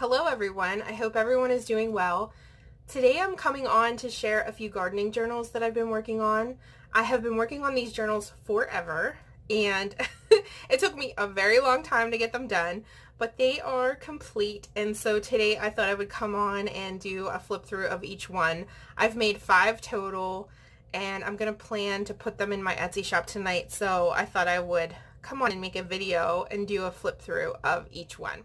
Hello everyone, I hope everyone is doing well. Today I'm coming on to share a few gardening journals that I've been working on. I have been working on these journals forever and it took me a very long time to get them done, but they are complete and so today I thought I would come on and do a flip through of each one. I've made five total and I'm going to plan to put them in my Etsy shop tonight so I thought I would come on and make a video and do a flip through of each one.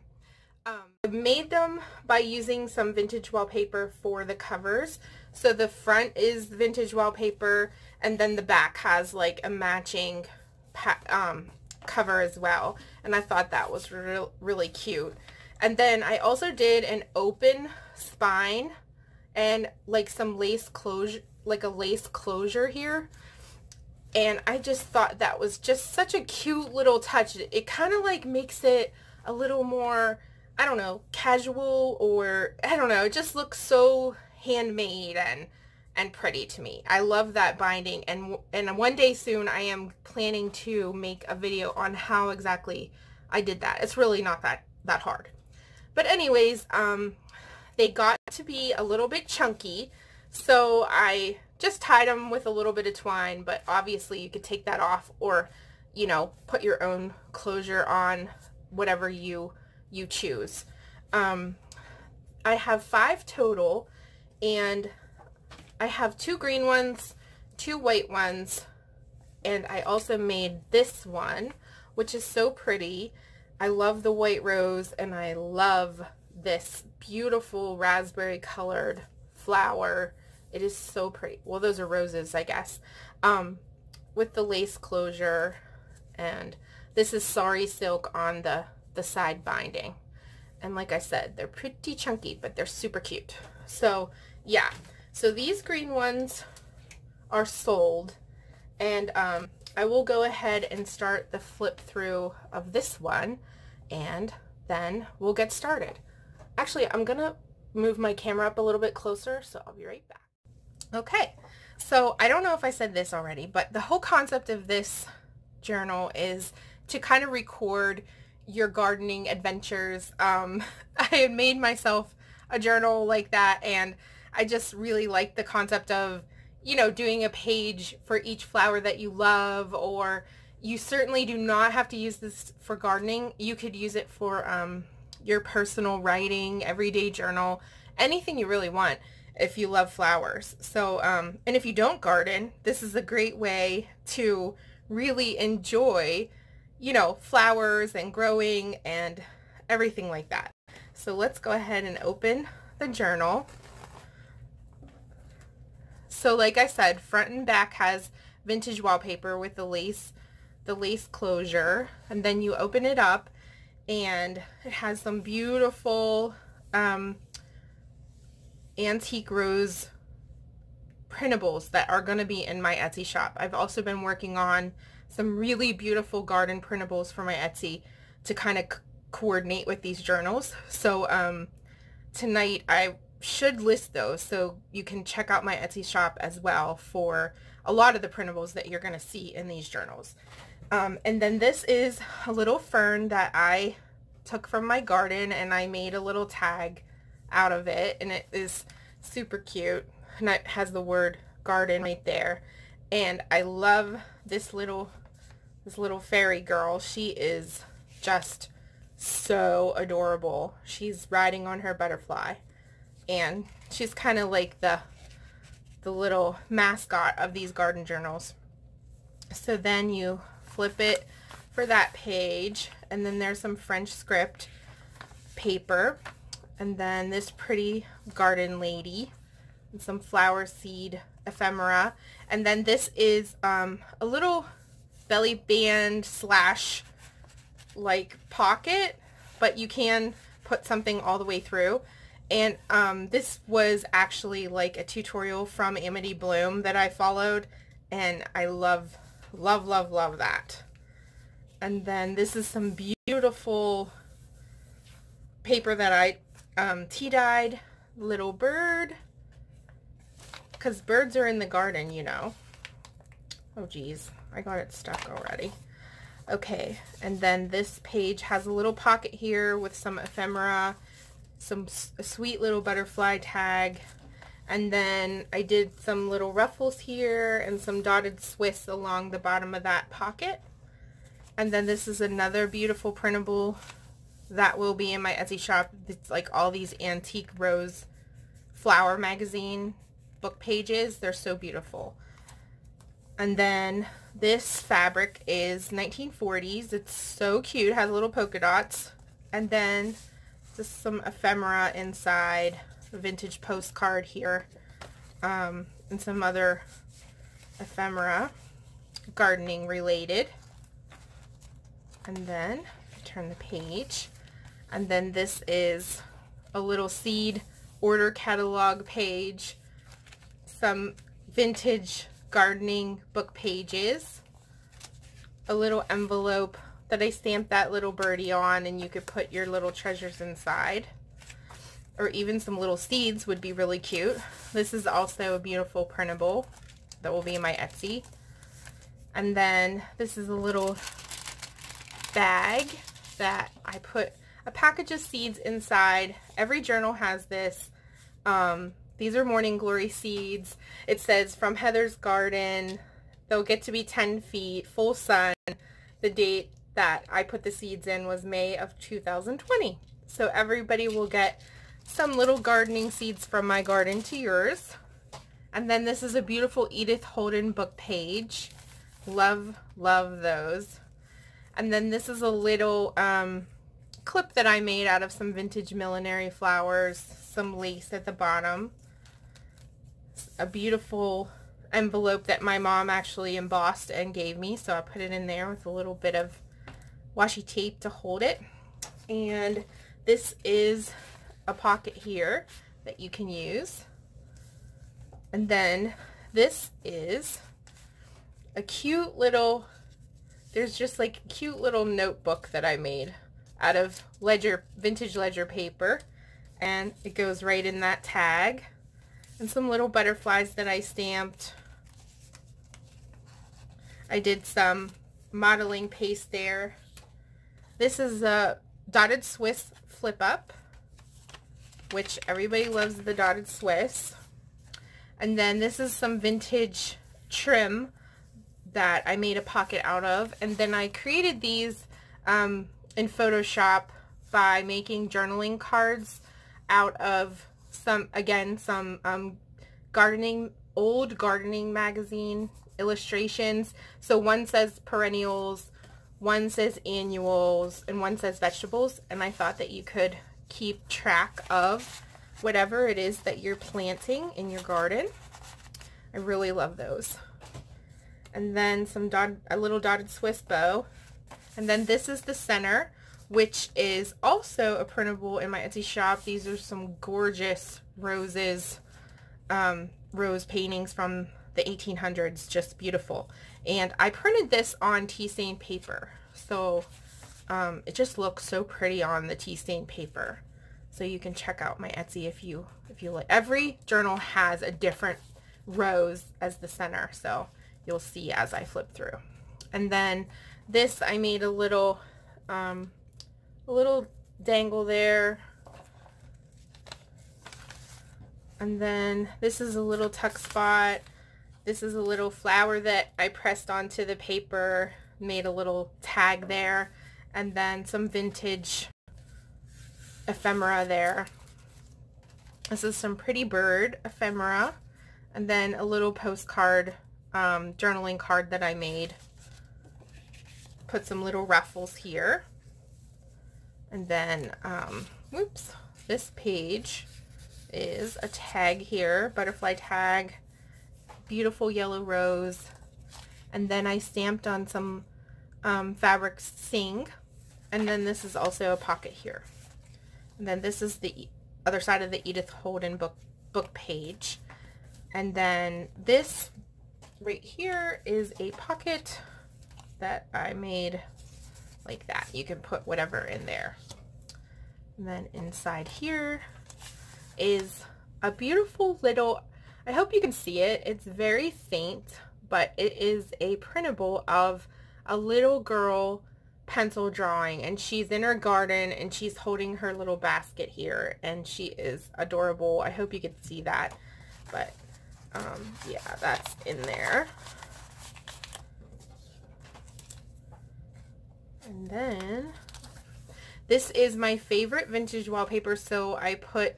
Um, I made them by using some vintage wallpaper for the covers. So the front is vintage wallpaper and then the back has like a matching um, cover as well. And I thought that was re really cute. And then I also did an open spine and like some lace closure, like a lace closure here. And I just thought that was just such a cute little touch. It, it kind of like makes it a little more I don't know, casual or I don't know, it just looks so handmade and and pretty to me. I love that binding and and one day soon I am planning to make a video on how exactly I did that. It's really not that that hard. But anyways, um they got to be a little bit chunky, so I just tied them with a little bit of twine, but obviously you could take that off or, you know, put your own closure on whatever you you choose. Um, I have five total and I have two green ones, two white ones, and I also made this one, which is so pretty. I love the white rose and I love this beautiful raspberry colored flower. It is so pretty. Well, those are roses, I guess. Um, with the lace closure and this is sari silk on the the side binding. And like I said, they're pretty chunky, but they're super cute. So yeah, so these green ones are sold and um, I will go ahead and start the flip through of this one and then we'll get started. Actually, I'm going to move my camera up a little bit closer, so I'll be right back. Okay, so I don't know if I said this already, but the whole concept of this journal is to kind of record your gardening adventures. Um, I had made myself a journal like that and I just really like the concept of, you know, doing a page for each flower that you love or you certainly do not have to use this for gardening. You could use it for um, your personal writing, everyday journal, anything you really want if you love flowers. So, um, and if you don't garden, this is a great way to really enjoy you know, flowers and growing and everything like that. So let's go ahead and open the journal. So like I said, front and back has vintage wallpaper with the lace, the lace closure. And then you open it up and it has some beautiful um, antique rose printables that are going to be in my Etsy shop. I've also been working on some really beautiful garden printables for my Etsy to kind of coordinate with these journals. So um, tonight I should list those so you can check out my Etsy shop as well for a lot of the printables that you're going to see in these journals. Um, and then this is a little fern that I took from my garden and I made a little tag out of it and it is super cute and it has the word garden right there and I love this little this little fairy girl. She is just so adorable. She's riding on her butterfly and she's kind of like the the little mascot of these garden journals. So then you flip it for that page and then there's some French script paper and then this pretty garden lady some flower seed ephemera. And then this is um, a little belly band slash like pocket, but you can put something all the way through. And um, this was actually like a tutorial from Amity Bloom that I followed. And I love, love, love, love that. And then this is some beautiful paper that I um, tea-dyed. Little bird because birds are in the garden, you know. Oh, geez. I got it stuck already. Okay, and then this page has a little pocket here with some ephemera some sweet little butterfly tag. And then I did some little ruffles here and some dotted Swiss along the bottom of that pocket. And then this is another beautiful printable that will be in my Etsy shop. It's like all these antique rose flower magazine book pages. They're so beautiful. And then this fabric is 1940s. It's so cute. It has little polka dots. And then just some ephemera inside. Vintage postcard here. Um, and some other ephemera. Gardening related. And then turn the page. And then this is a little seed order catalog page. Some vintage gardening book pages, a little envelope that I stamped that little birdie on and you could put your little treasures inside. Or even some little seeds would be really cute. This is also a beautiful printable that will be in my Etsy. And then this is a little bag that I put a package of seeds inside. Every journal has this. Um, these are Morning Glory seeds. It says from Heather's Garden. They'll get to be 10 feet, full sun. The date that I put the seeds in was May of 2020. So everybody will get some little gardening seeds from my garden to yours. And then this is a beautiful Edith Holden book page. Love, love those. And then this is a little um, clip that I made out of some vintage millinery flowers, some lace at the bottom a beautiful envelope that my mom actually embossed and gave me. So I put it in there with a little bit of washi tape to hold it. And this is a pocket here that you can use. And then this is a cute little, there's just like a cute little notebook that I made out of ledger, vintage ledger paper. And it goes right in that tag and some little butterflies that I stamped. I did some modeling paste there. This is a dotted Swiss flip up, which everybody loves the dotted Swiss. And then this is some vintage trim that I made a pocket out of. And then I created these um, in Photoshop by making journaling cards out of some, again, some um, gardening, old gardening magazine illustrations. So one says perennials, one says annuals, and one says vegetables. And I thought that you could keep track of whatever it is that you're planting in your garden. I really love those. And then some dot, a little dotted Swiss bow. And then this is the center which is also a printable in my Etsy shop. These are some gorgeous roses, um, rose paintings from the 1800s, just beautiful. And I printed this on tea stain paper, so um, it just looks so pretty on the tea stain paper. So you can check out my Etsy if you if you like. Every journal has a different rose as the center, so you'll see as I flip through. And then this I made a little um, a little dangle there. And then this is a little tuck spot. This is a little flower that I pressed onto the paper, made a little tag there, and then some vintage ephemera there. This is some pretty bird ephemera, and then a little postcard, um, journaling card that I made. Put some little ruffles here. And then, um, whoops, this page is a tag here, butterfly tag, beautiful yellow rose. And then I stamped on some um, fabric sing. And then this is also a pocket here. And then this is the other side of the Edith Holden book, book page. And then this right here is a pocket that I made like that. You can put whatever in there. And then inside here is a beautiful little, I hope you can see it. It's very faint, but it is a printable of a little girl pencil drawing and she's in her garden and she's holding her little basket here and she is adorable. I hope you can see that. But um, yeah, that's in there. And then this is my favorite vintage wallpaper, so I put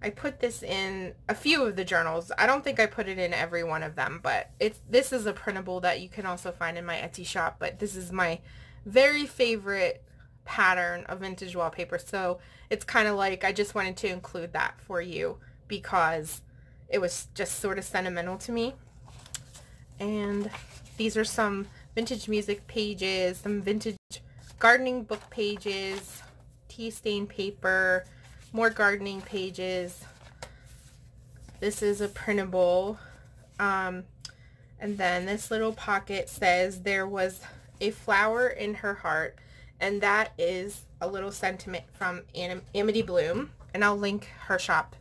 I put this in a few of the journals. I don't think I put it in every one of them, but it's this is a printable that you can also find in my Etsy shop, but this is my very favorite pattern of vintage wallpaper. So it's kind of like I just wanted to include that for you because it was just sort of sentimental to me. And these are some vintage music pages, some vintage gardening book pages, tea stain paper, more gardening pages. This is a printable. Um, and then this little pocket says there was a flower in her heart. And that is a little sentiment from Amity Bloom. And I'll link her shop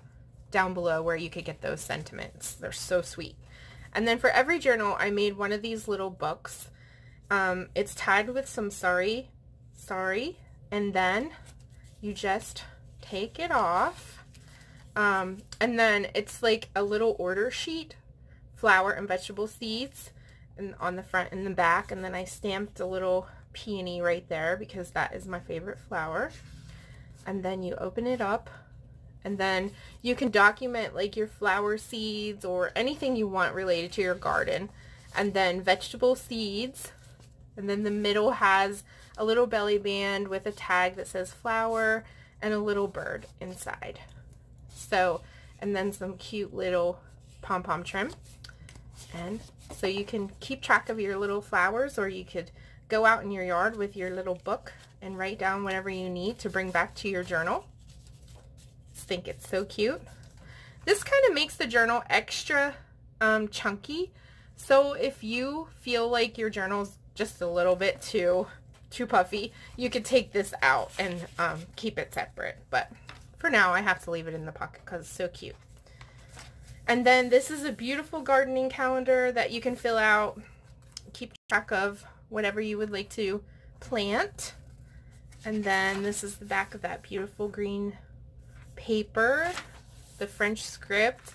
down below where you could get those sentiments. They're so sweet. And then for every journal, I made one of these little books. Um, it's tied with some sorry, sorry, and then you just take it off. Um, and then it's like a little order sheet, flower and vegetable seeds, and on the front and the back. And then I stamped a little peony right there because that is my favorite flower. And then you open it up and then you can document like your flower seeds or anything you want related to your garden. And then vegetable seeds. And then the middle has a little belly band with a tag that says flower and a little bird inside. So, and then some cute little pom-pom trim. And so you can keep track of your little flowers or you could go out in your yard with your little book and write down whatever you need to bring back to your journal. Just think it's so cute. This kind of makes the journal extra um, chunky. So if you feel like your journal's just a little bit too too puffy, you could take this out and um, keep it separate. But for now, I have to leave it in the pocket because it's so cute. And then this is a beautiful gardening calendar that you can fill out, keep track of whatever you would like to plant. And then this is the back of that beautiful green paper, the French script,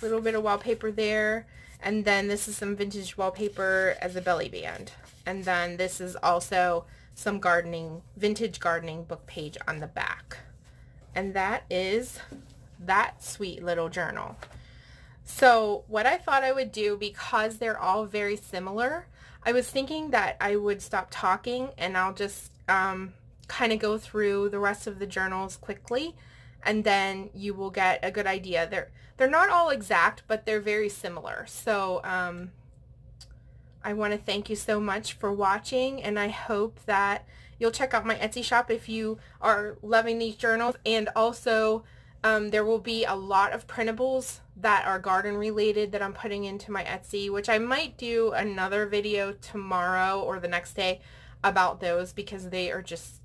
a little bit of wallpaper there. And then this is some vintage wallpaper as a belly band. And then this is also some gardening, vintage gardening book page on the back. And that is that sweet little journal. So what I thought I would do, because they're all very similar, I was thinking that I would stop talking and I'll just um, kind of go through the rest of the journals quickly and then you will get a good idea. They're, they're not all exact, but they're very similar. So um, I want to thank you so much for watching and I hope that you'll check out my Etsy shop if you are loving these journals and also um, there will be a lot of printables that are garden related that I'm putting into my Etsy which I might do another video tomorrow or the next day about those because they are just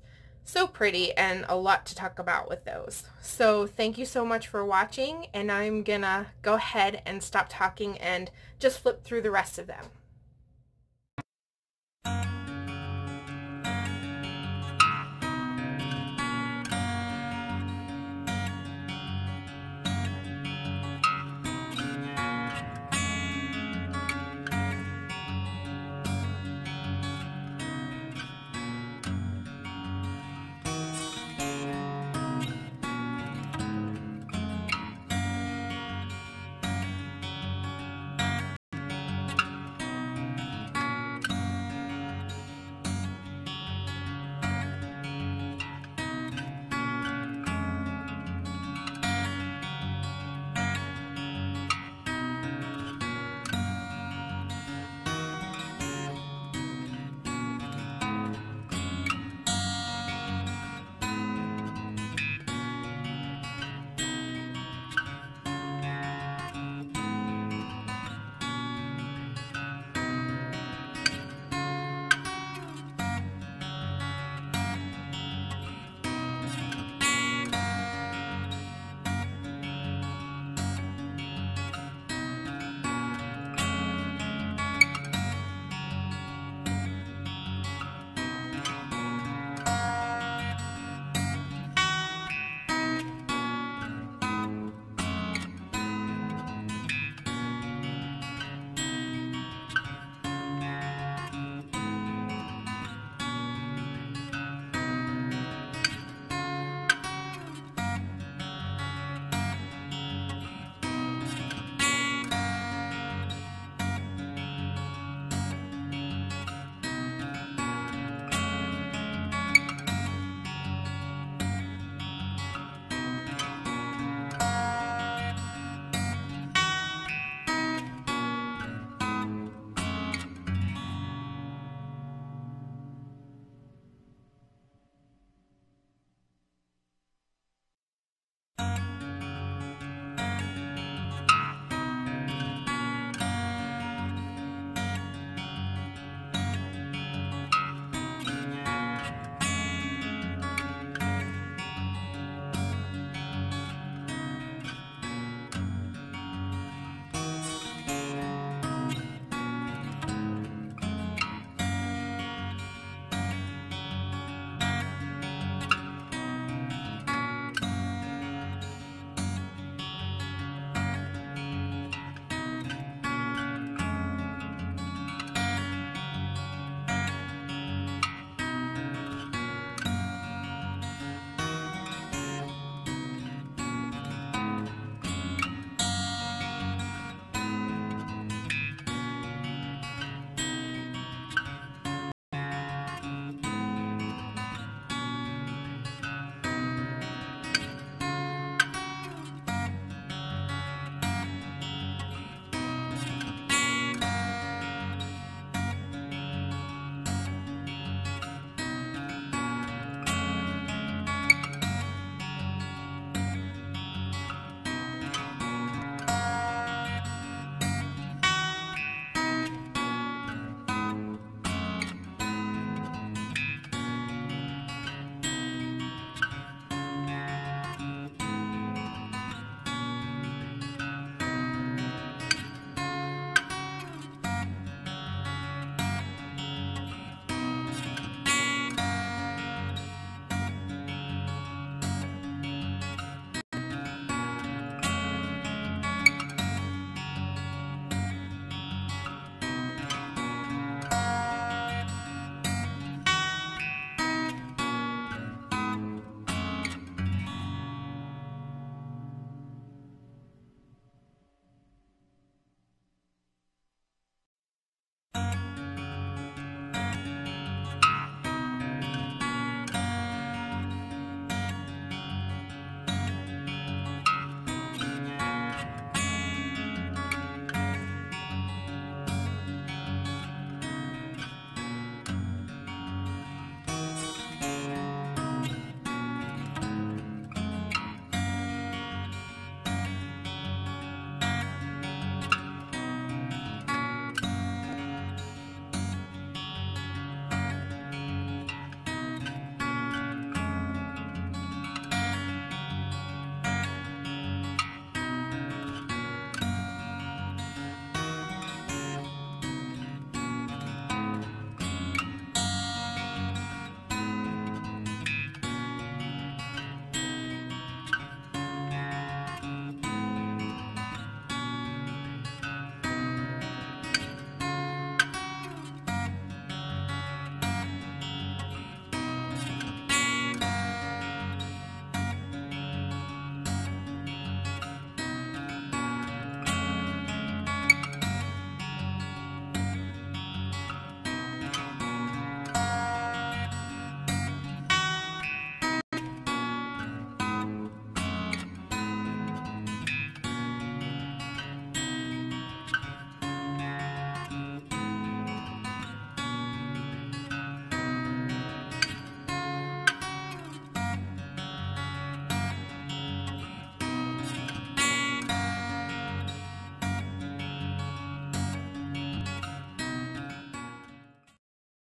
so pretty and a lot to talk about with those. So thank you so much for watching and I'm gonna go ahead and stop talking and just flip through the rest of them.